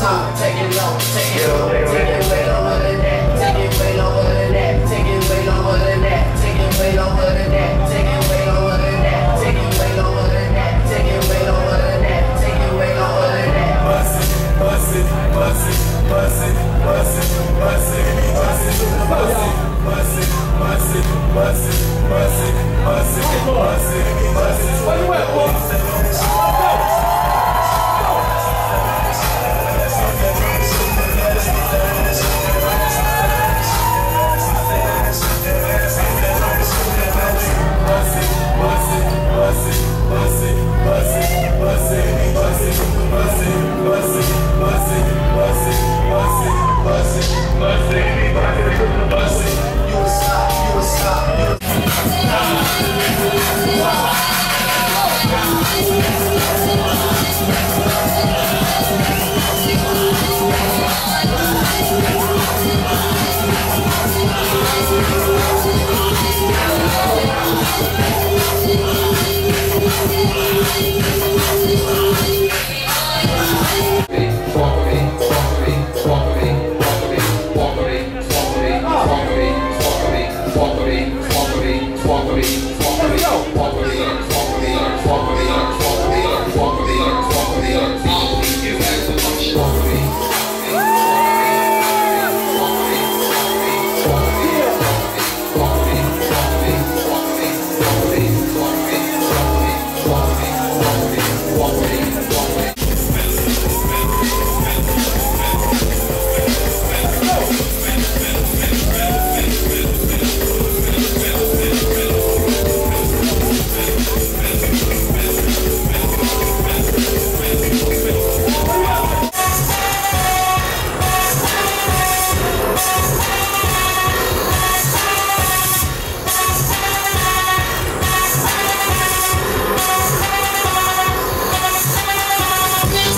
Take it low, it it way lower than that. Take it way lower than that. Take it way lower than that. Take it way lower than that. Take it way lower than that. Take it way lower than that. Take it way lower than that. Take it way lower than that. Bust it, bust it, bust it, bust it, bust it, bust it, bust it, bust it, bust it, bust it, bust it, bust it, bust it, bust it, bust it, bust it.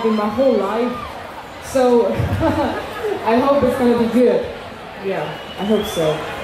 in my whole life. So I hope it's gonna be good. Yeah, I hope so.